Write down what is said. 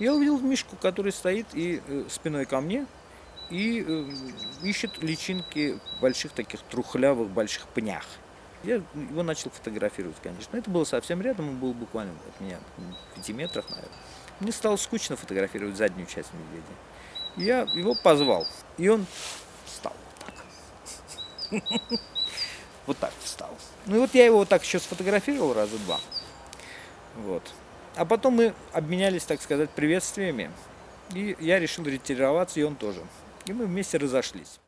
Я увидел Мишку, который стоит и э, спиной ко мне, и э, ищет личинки в больших таких трухлявых больших пнях. Я его начал фотографировать, конечно. Это было совсем рядом, он был буквально от меня в пяти метрах, наверное. Мне стало скучно фотографировать заднюю часть медведя. Я его позвал, и он встал вот так. Вот так встал. Ну и вот я его вот так еще сфотографировал раза два. Вот. А потом мы обменялись, так сказать, приветствиями. И я решил ретироваться, и он тоже. И мы вместе разошлись.